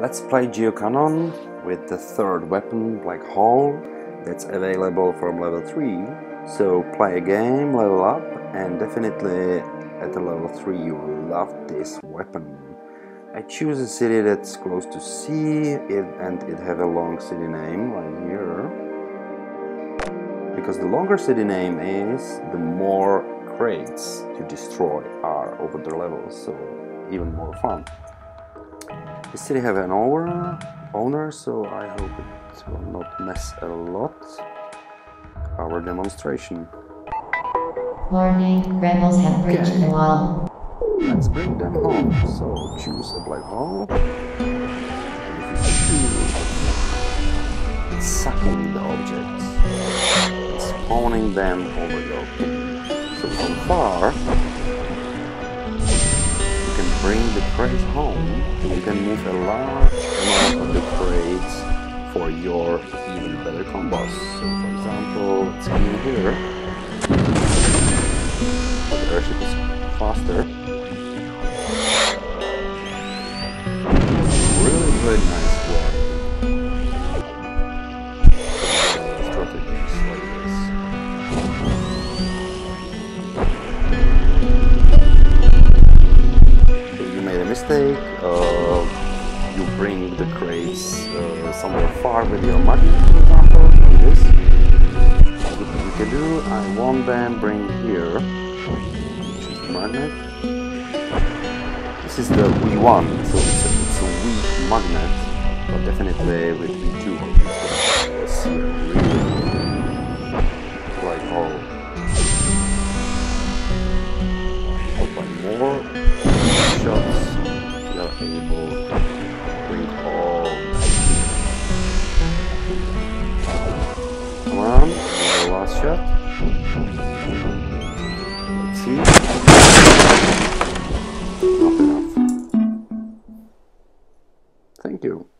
Let's play GeoCannon with the third weapon, Black Hole, that's available from level 3. So play a game, level up, and definitely at the level 3 you will love this weapon. I choose a city that's close to sea and it have a long city name right here. Because the longer city name is, the more crates to destroy are over the level, so even more fun. The city have an owner, owner, so I hope it will not mess a lot. Our demonstration. Warning, rebels have breached Okay. the wall. Let's bring them home. So choose a black hole. And if you choose, sucking the objects, spawning them over your pin. So from far, bring the crates home. You can move a large amount of the crates for your even better combos. So for example, let's come in here. Oh, the airship is faster. really, really nice mistake, uh, you bring the crates uh, somewhere far with your magnet, for example, like this. What you can do, I want them bring here, magnet. This is the V1, so it's a, it's a weak magnet, but definitely with V2 we'll see a Let's see. Thank you.